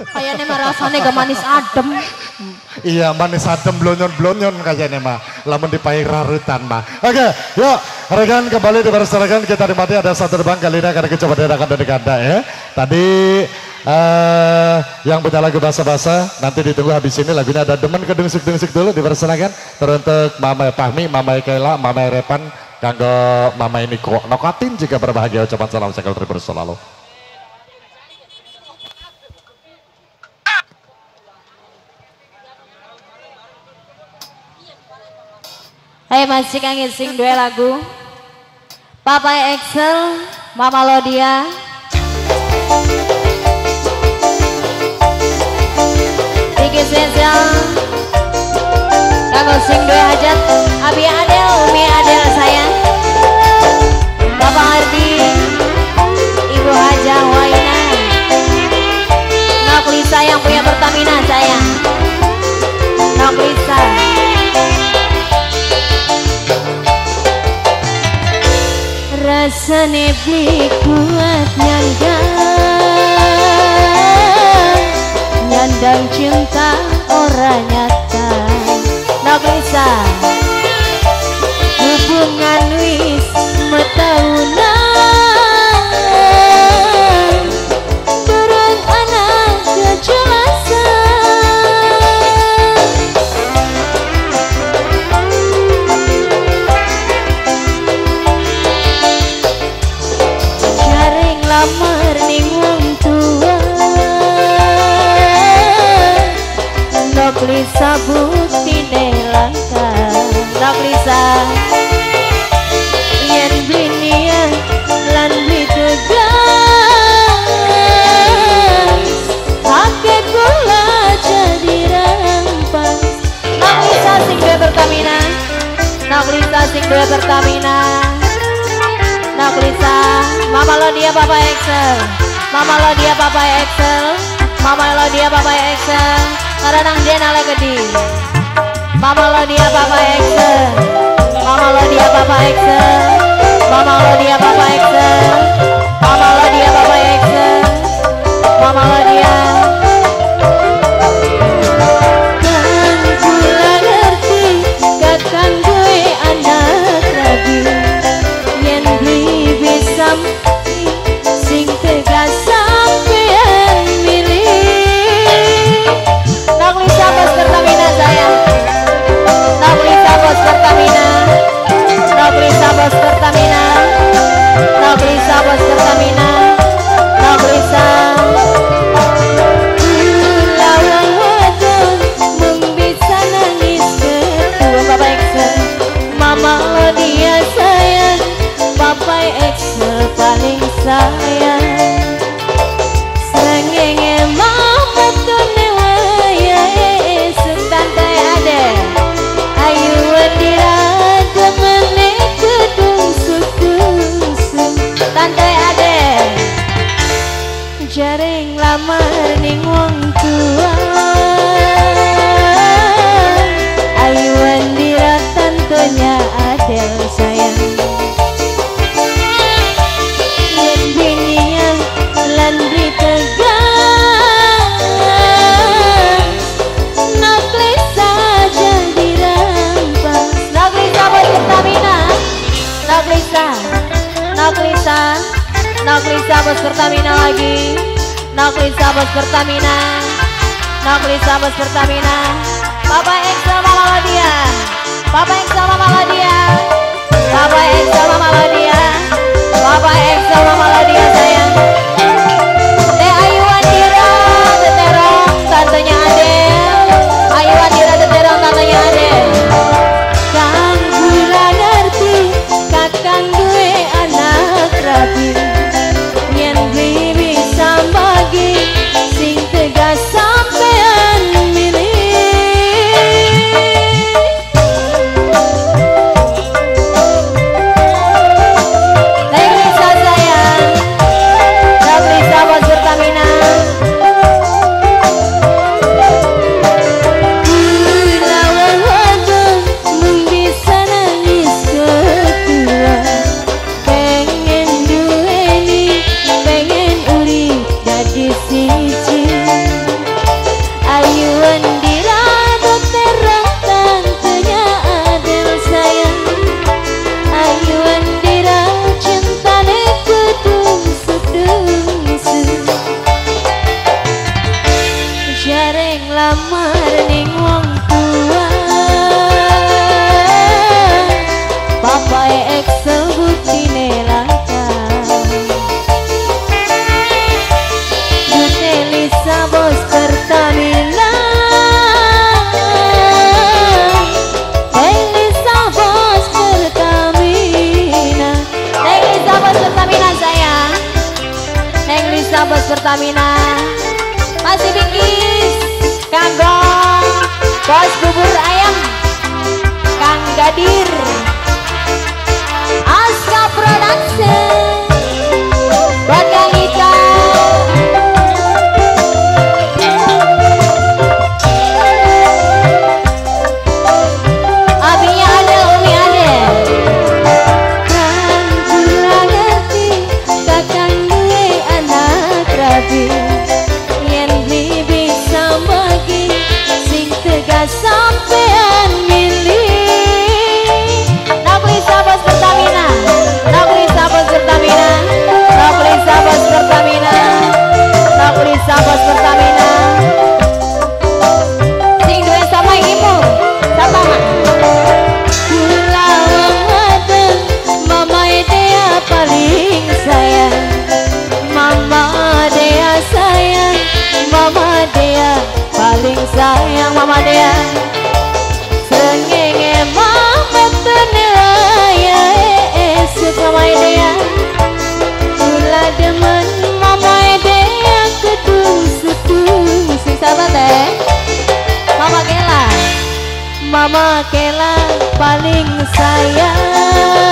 Kayaknya mah rasanya gak manis adem. Iya manis adem blonyon-blonyon kayaknya mah. Lamun dipair rarutan mah. Oke yuk rekan kembali dipersilakan kita dimati ada satu terbang kali ini akan kita coba dari ganda ya. Tadi uh, yang punya lagu bahasa-bahasa nanti ditunggu habis ini lagunya ada demen ke dungsik-dungsik dulu dipersilakan. Teruntuk Mama Pahmi, Mama Kela, Mama Repan, kanggo Mama ini kok nokatin jika berbahagia ucapan salam sekali terus selalu. Hai masih kangen sing dua lagu. Papa Excel, Mama Lodia. Tiki spesial. Kamu sing dua hajat. Abi Adel, beli kuat nyandang. Nyandang cinta orang nyata. Nak bisa hubungan wis metahunan lamar ning wong tua. Nok Lisa bukti langka Nok Lisa Yen blinia lan bli tegas Ake kula jadi rampas. Nok Lisa sing dua Pertamina Nok Lisa sing dua Pertamina. Nak Lisa, Mama lo dia Papa Excel, Mama lo dia Papa Excel, Mama lo dia Papa Excel, karena dia nala gede. Mama lo dia Papa Excel, Mama lo dia Papa Excel, Naklisa bos Pertamina lagi. Naklisa bos Pertamina. Naklisa bos Pertamina. Papa Excel Mama Ladia Papa Excel Mama Ladia Papa Excel Mama Ladia Papa Excel найти. sahabat Pertamina. Masih bingkis Kang Gong Bos bubur ayam Kang Gadir. Aska Production. paling sayang. Mama Dea sayang Mama Dea paling sayang Mama Dea Sengenge mama tenaya eh, Esuk Mama Dea Gula demen Mama Dea Kedusutu susu sisa eh. Mama Kela. Mama Kela paling sayang.